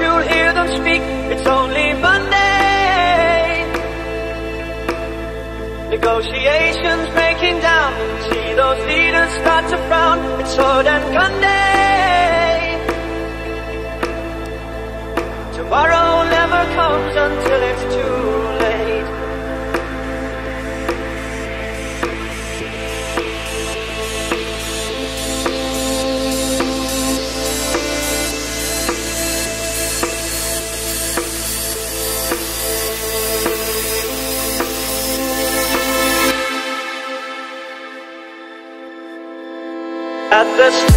you'll hear them speak? It's only Monday. Negotiations breaking down. See those leaders start to frown. It's sword and gun day Tomorrow never comes until it's too that's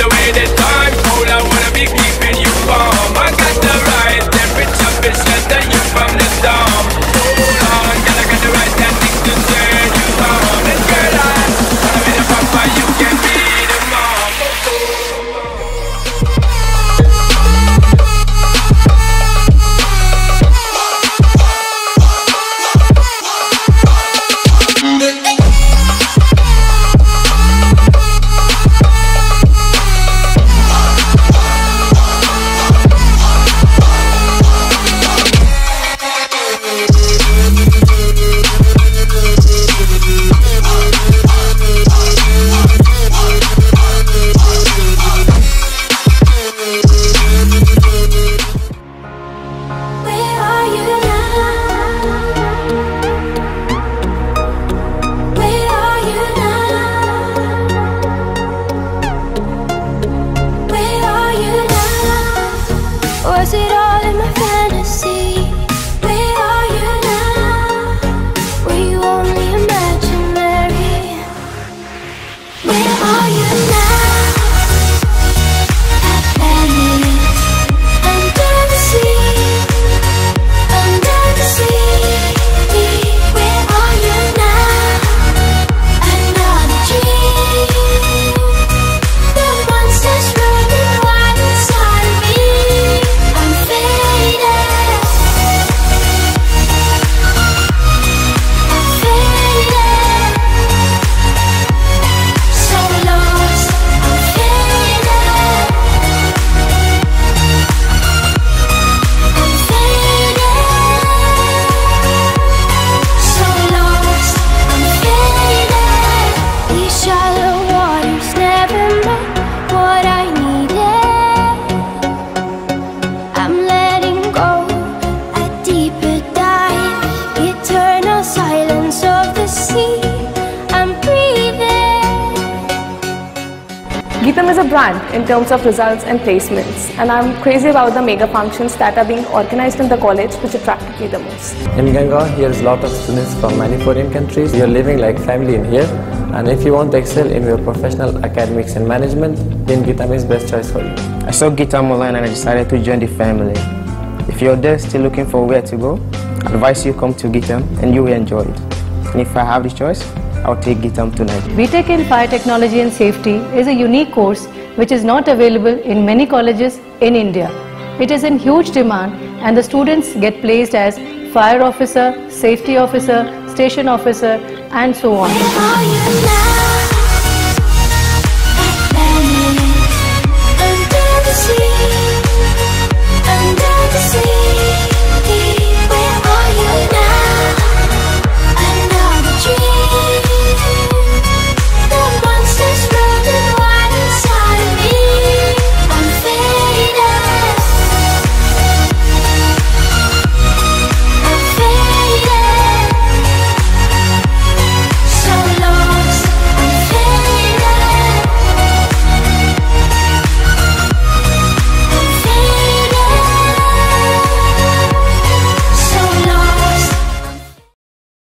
the way that Oh, Are you Gitam is a brand in terms of results and placements, and I'm crazy about the mega functions that are being organized in the college which attracted me the most. In Ganga, here's a lot of students from many foreign countries. You're living like family in here. And if you want to excel in your professional academics and management, then Gitam is best choice for you. I saw Gitam online and I decided to join the family. If you're there still looking for where to go, I advise you come to Gitam and you will enjoy it. And if I have the choice, I'll take Gitam tonight. BTech in Fire Technology and Safety is a unique course which is not available in many colleges in India. It is in huge demand and the students get placed as fire officer, safety officer, station officer and so on.